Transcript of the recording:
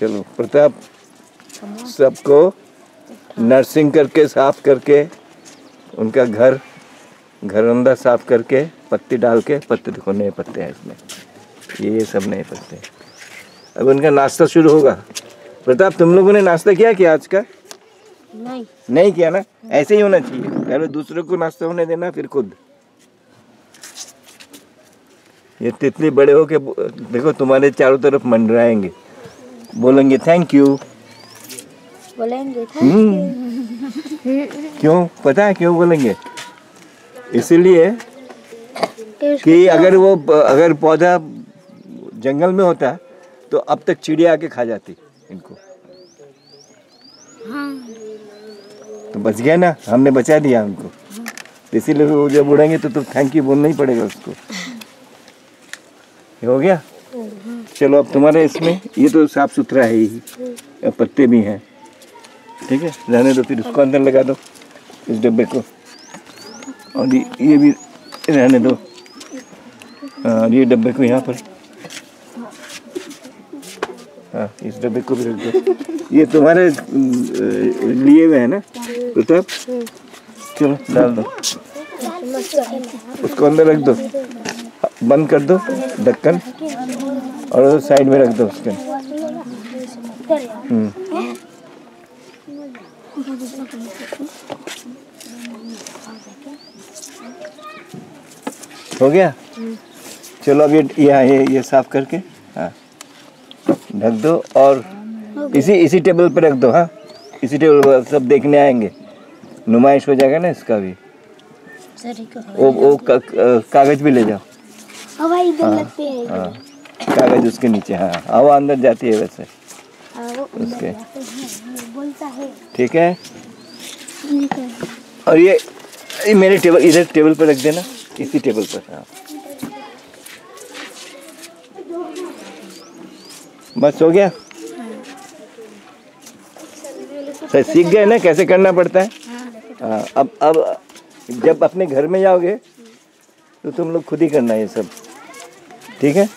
चलो प्रताप सबको नर्सिंग करके साफ़ करके उनका घर घर अंदर साफ़ करके पत्ती डाल के पत्ते देखो नए पत्ते हैं इसमें। ये ये सब नए पत्ते हैं। अब उनका नाश्ता शुरू होगा। प्रताप तुम लोगों ने नाश्ता किया क्या आज का? नहीं। नहीं किया ना? ऐसे ही होना चाहिए। पहले दूसरे को नाश्ता होने देना फिर खुद। ये तितली बड़े हो के देखो तुम्हारे चारों तरफ़ मंडराएँगे। बोलेंगे थैंक यू बोलेंगे हम्म। क्यों? पता है क्यों बोलेंगे? इसीलिए कि अगर वो अगर पौधा जंगल में होता तो अब तक चिड़िया आके खा जाती इनको। हाँ। तो बच गया ना? हमने बचा दिया उनको तो इसीलिए वो जब उड़ेंगे तो तो थैंक यू बोलना ही पड़ेगा उसको। ये हो गया? चलो, अब तुम्हारे इसमें, ये तो साफ़ सुथरा है ही। पत्ते भी हैं। ठीक है? रहने दो, फिर उसको अंदर लगा दो, इस डब्बे को। और ये भी रहने दो। हाँ और ये डब्बे को यहाँ पर। हाँ इस डब्बे को भी रख दो। ये तुम्हारे लिए हुए है ना, प्रताप? चलो, डाल दो। उसको अंदर रख दो। बंद कर दो, ढक्कन। और साइड में रख दो उसके। हम्म। हो गया? चलो अब ये यहाँ ये ये साफ़ करके हाँ। ढक दो और इसी इसी टेबल पे रख दो हाँ। इसी टेबल पर सब देखने आएँगे। नुमाइश हो जाएगा ना इसका भी। वो वो का, कागज़ भी ले जाओ। हवा इधर लगते हैं। हाँ। कागज़ उसके नीचे हाँ। हवा अंदर जाती है वैसे। उसके। ठीक है। और ये ये मेरे टेबल इधर टेबल पर रख देना। इसी टेबल पर हाँ। बस हो गया? सर सीख गए ना कैसे करना पड़ता है? हाँ अब अब जब अपने घर में जाओगे तो तुम लोग खुद ही करना ये सब। ठीक है?